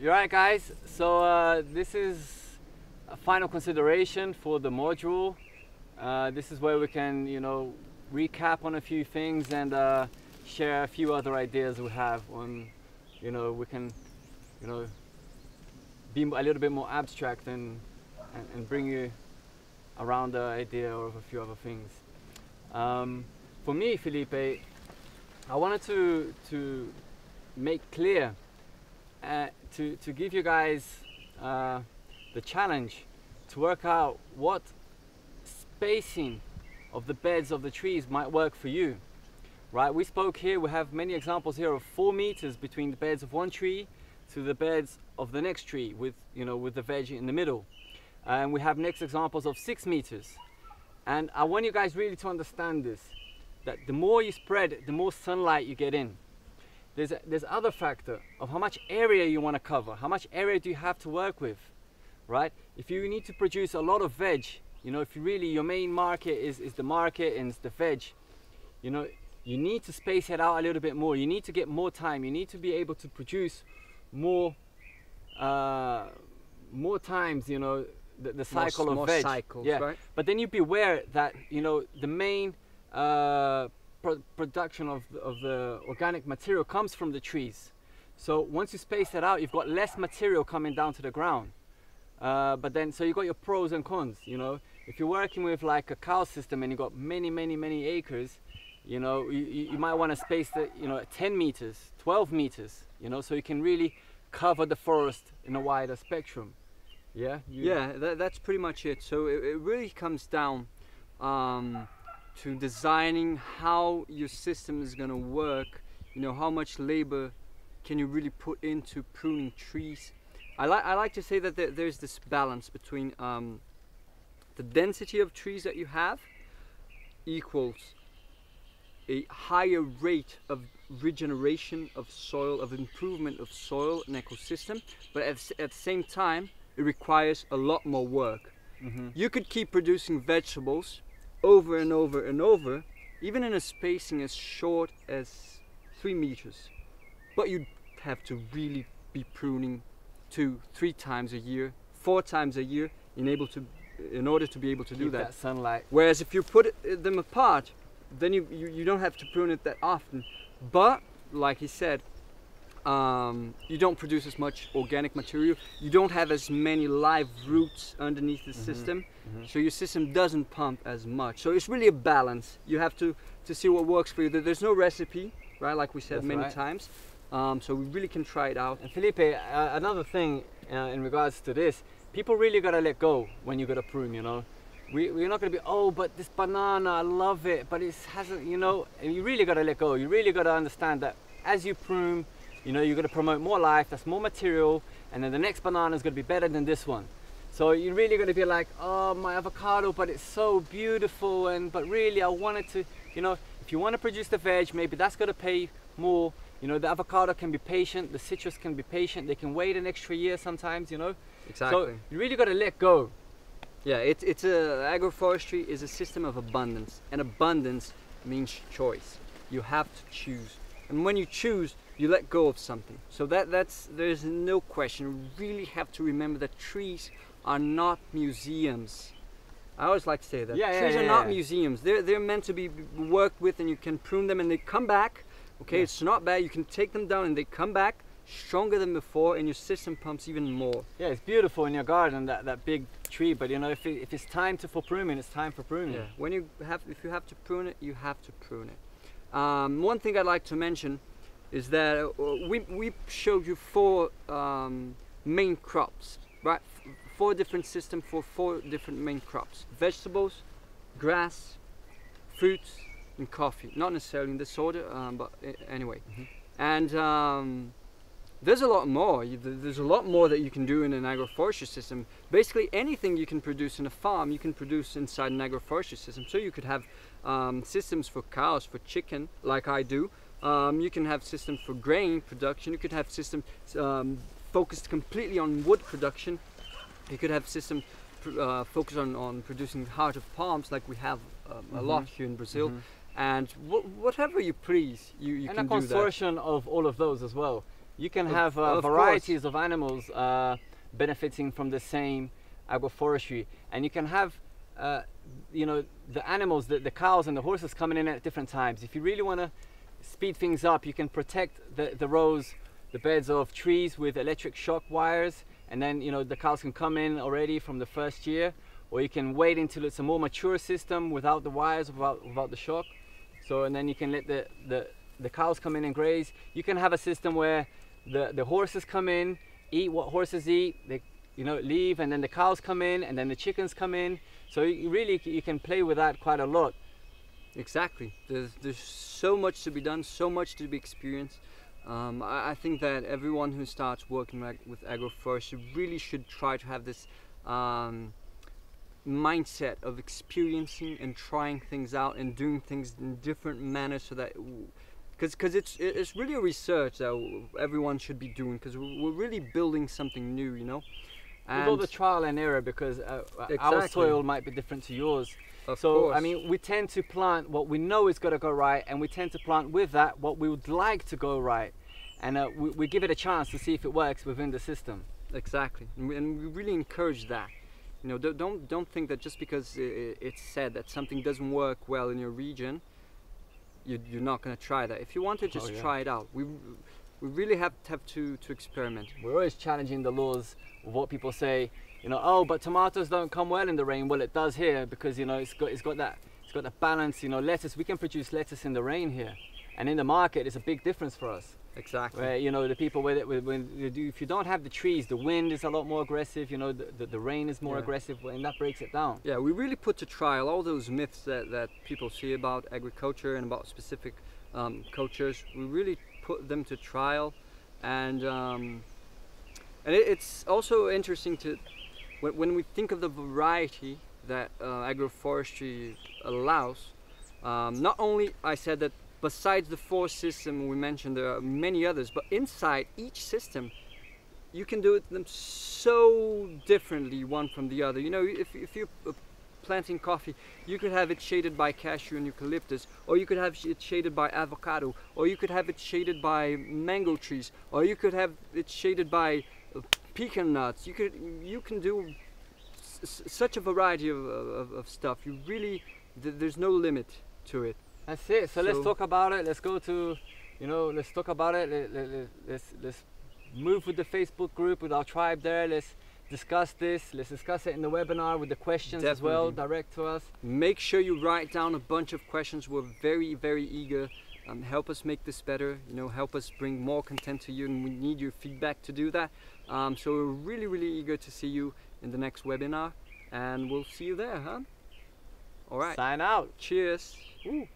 You're right, guys. So uh, this is a final consideration for the module. Uh, this is where we can, you know, recap on a few things and uh, share a few other ideas we have on, you know, we can, you know, be a little bit more abstract and, and, and bring you around the idea of a few other things. Um, for me, Felipe, I wanted to to make clear uh, to to give you guys uh, the challenge to work out what spacing of the beds of the trees might work for you. Right? We spoke here. We have many examples here of four meters between the beds of one tree to the beds of the next tree, with you know with the veg in the middle. And we have next examples of six meters. And I want you guys really to understand this, that the more you spread, the more sunlight you get in. There's, a, there's other factor of how much area you want to cover, how much area do you have to work with, right? If you need to produce a lot of veg, you know, if you really, your main market is, is the market and it's the veg, you know, you need to space it out a little bit more. You need to get more time. You need to be able to produce more, uh, more times, you know, the, the cycle more, of more veg. cycles, yeah. right? But then you beware that you know the main uh, pro- production of the, of the organic material comes from the trees. So once you space that out, you've got less material coming down to the ground. Uh, but then, so you've got your pros and cons. You know, if you're working with like a cow system and you've got many, many, many acres, you know, you, you might want to space the, you know, at 10 meters, 12 meters. You know, so you can really cover the forest in a wider spectrum. Yeah. Yeah, that, that's pretty much it. So it, it really comes down um, to designing how your system is going to work. You know, how much labor can you really put into pruning trees? I like I like to say that there, there's this balance between um, the density of trees that you have equals a higher rate of regeneration of soil, of improvement of soil and ecosystem, but at, at the same time, it requires a lot more work. Mhm. You could keep producing vegetables over and over and over, even in a spacing as short as three meters. But you'd have to really be pruning two, three times a year, four times a year, in able to, in order to be able to do that. that sunlight. Whereas if you put uh, them apart, then you, you, you don't have to prune it that often. But like he said, um, you don't produce as much organic material. You don't have as many live roots underneath the system, mhm. so your system doesn't pump as much. So it's really a balance. You have to to see what works for you. There's no recipe, right? Like we said That's many right. times. Um, so we really can try it out. And Felipe, uh, another thing uh, in regards to this, people really gotta let go when you gotta prune. You know, we we're not gonna be oh, but this banana, I love it, but it hasn't. You know, and you really gotta let go. You really gotta understand that as you prune, you know, you're gonna promote more life. That's more material, and then the next banana is gonna be better than this one. So you're really gonna be like, oh, my avocado, but it's so beautiful, and but really I wanted to, you know, if you want to produce the veg, maybe that's gonna pay more. You know, the avocado can be patient, the citrus can be patient. They can wait an extra year sometimes. You know, Exactly. so you really gotta let go. Yeah, it's it's a agroforestry is a system of abundance, and abundance means choice. You have to choose, and when you choose, you let go of something. So that that's there's no question. You really have to remember that trees are not museums. I always like to say that Yeah, yeah, trees yeah, are not yeah. museums. They're they're meant to be worked with, and you can prune them, and they come back. Okay, Yeah. it's not bad. You can take them down, and they come back stronger than before, and your system pumps even more. Yeah, it's beautiful in your garden that, that big tree, but you know if, it, if it's time to for pruning, it's time for pruning. Yeah. When you have, if you have to prune it, you have to prune it. Um, one thing I'd like to mention is that uh, we we showed you four um, main crops, right? Four different systems for four different main crops: vegetables, grass, fruits, and coffee. Not necessarily in this order, um, but anyway. Mhm. And um, there's a lot more. There's a lot more that you can do in an agroforestry system. Basically, anything you can produce in a farm, you can produce inside an agroforestry system. So you could have um, systems for cows, for chicken, like I do. Um, you can have systems for grain production. You could have systems um, focused completely on wood production. You could have systems pr- uh, focused on, on producing heart of palms, like we have um, a lot here in Brazil. Mhm. And wh- whatever you please, you, you and can a do that. consortium of all of those as well. you can Of- have uh, of course. varieties of animals uh, benefiting from the same agroforestry, and you can have, uh, you know, the animals, the, the cows and the horses coming in at different times. If you really want to speed things up, you can protect the, the rows, the beds of trees with electric shock wires, and then you know the cows can come in already from the first year, or you can wait until it's a more mature system without the wires, without, without the shock. So and then you can let the, the, the cows come in and graze. You can have a system where the, the horses come in, eat what horses eat, they you know leave, and then the cows come in, and then the chickens come in. So you really you can play with that quite a lot. Exactly. There's there's so much to be done, so much to be experienced. Um, I, I think that everyone who starts working with agroforestry really should try to have this um, mindset of experiencing and trying things out and doing things in different manners, so that because because it's it's really a research that everyone should be doing because we're really building something new, you know. With all the trial and error because uh, uh, our soil might be different to yours. of so I mean, we tend to plant what we know is going to go right, and we tend to plant with that what we would like to go right, and uh, we, we give it a chance to see if it works within the system. Exactly, and we, really encourage that. You know, don't don't, think that just because it's said that something doesn't work well in your region, you, you're not going to try that. If you want to, just Oh, yeah. try it out. We we really have to have to to experiment. We're always challenging the laws of what people say. You know, oh, but tomatoes don't come well in the rain. Well, it does here because you know it's got it's got that it's got that balance. You know, lettuce we can produce lettuce in the rain here, and in the market it's a big difference for us. Exactly. Where you know the people with it, with- when you do, if you don't have the trees, the wind is a lot more aggressive. You know, the, the, the rain is more Yeah. aggressive, and that breaks it down. Yeah, we really put to trial all those myths that, that people see about agriculture and about specific um, cultures. We really put them to trial, and um, and it, it's also interesting to when, when we think of the variety that uh, agroforestry allows. Um, not only I said that besides the four system we mentioned, there are many others, but inside each system, you can do it them so differently one from the other. You know, if, if uh, planting coffee, you could have it shaded by cashew and eucalyptus, or you could have it shaded by avocado, or you could have it shaded by mango trees, or you could have it shaded by uh, pecan nuts. You could you can do such a variety of, of, of stuff. You really th- there's no limit to it. That's it. So, let's talk about it. Let's go to, you know, let's talk about it. Let, let, let, let's let's move with the Facebook group with our tribe there. Let's discuss this. Let's discuss it in the webinar with the questions as well, direct to us. Make sure you write down a bunch of questions. We're very, very eager. Um, help us make this better. You know, help us bring more content to you, and we need your feedback to do that. Um, so we're really, really eager to see you in the next webinar, and we'll see you there, huh? All right. Sign out. Cheers. Ooh.